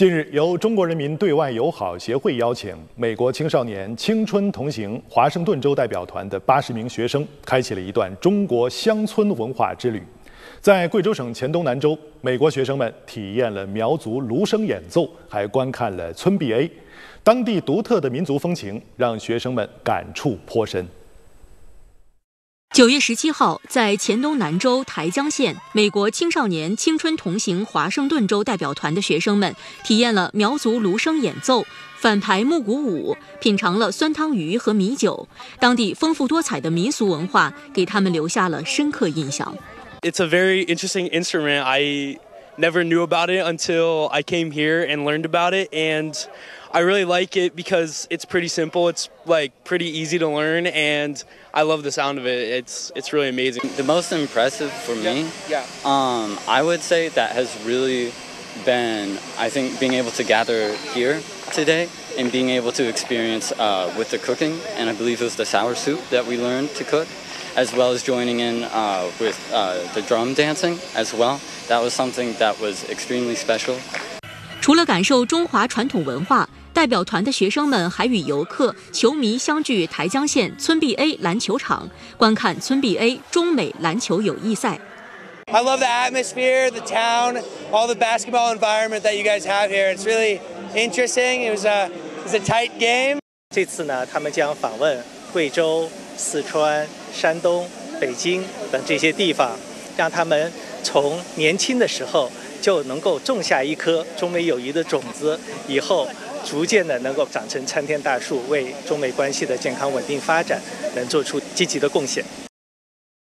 近日，由中国人民对外友好协会邀请，美国青少年青春同行华盛顿州代表团的八十名学生，开启了一段中国乡村文化之旅。在贵州省黔东南州，美国学生们体验了苗族芦笙演奏，还观看了村 BA，当地独特的民族风情让学生们感触颇深。九月十七号，在黔东南州台江县，美国青少年青春同行华盛顿州代表团的学生们体验了苗族芦笙演奏、反排木鼓舞，品尝了酸汤鱼和米酒。当地丰富多彩的民俗文化给他们留下了深刻印象。It's a very interesting instrument. I never knew about it until I came here and learned about it, and I really like it because it's pretty simple. It's like pretty easy to learn, and I love the sound of it. It's it's really amazing. The most impressive for me, yeah. um, I would say that has really been, I think, being able to gather here today and being able to experience uh, with the cooking, and I believe it was the sour soup that we learned to cook, as well as joining in uh, with uh, the drum dancing as well. That was something that was extremely special. 除了感受中华传统文化。 代表团的学生们还与游客、球迷相聚台江县村 B A 篮球场，观看村 B A 中美篮球友谊赛。I love the atmosphere, the town, all the basketball environment that you guys have here. It's really interesting. It was a it was a tight game. 这次呢，他们将访问贵州、四川、山东、北京等这些地方，让他们从年轻的时候就能够种下一颗中美友谊的种子，以后。逐渐的能够长成参天大树，为中美关系的健康稳定发展能做出积极的贡献。